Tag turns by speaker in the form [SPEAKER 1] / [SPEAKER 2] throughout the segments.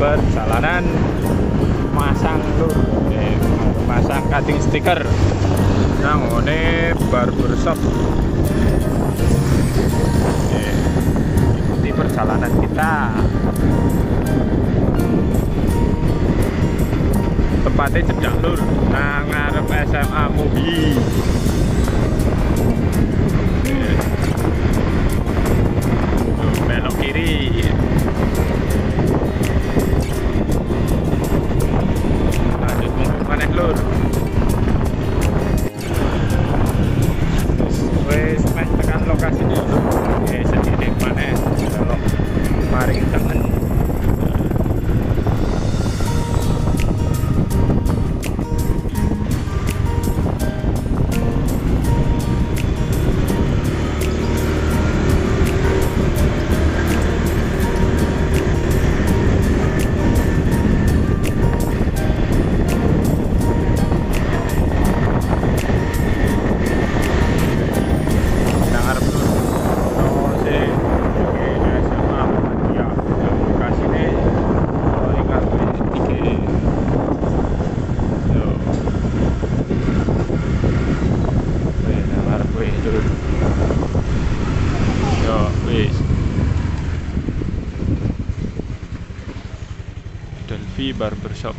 [SPEAKER 1] perjalanan masang lur eh, masang cutting stiker. Nang one barbershop. Eh, ikuti perjalanan kita. Tempatnya cedak lur. Nang ngarep SMA Mubi Delphi Barbershop.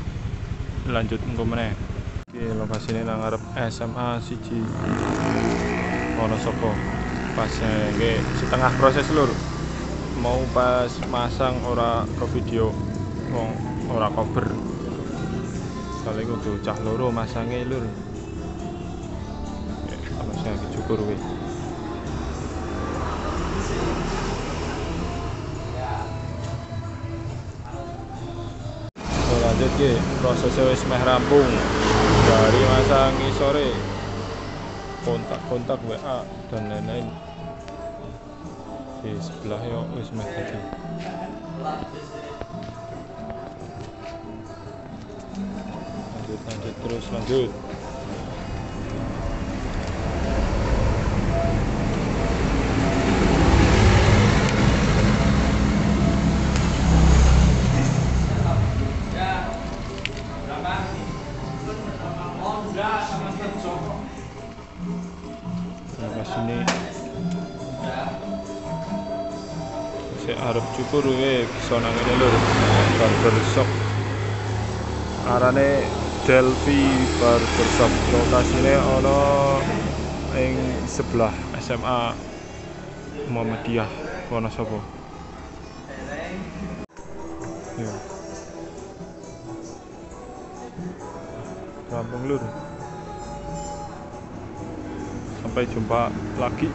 [SPEAKER 1] Lanjut engko meneh. Oke, lokasine nang arep SMA siji. Wonosobo pas nge setengah proses lur. Mau pas masang ora ke video wong ora cover soalnya kudu cah loro masangnya lur. Kalau saya cukur weh lanjut ke prosesnya wis meh rampung. Dari masang sore kontak-kontak WA dan lain-lain. Di sebelah yo wis meh lanjut lanjut terus lanjut Nah, sini saya arep cukur we kisah nang ngene lur barbershop arane Delphi Barbershop. Lokasine ana ing sebelah SMA Muhammadiyah. Wonosobo ya rampung lur sampai jumpa lagi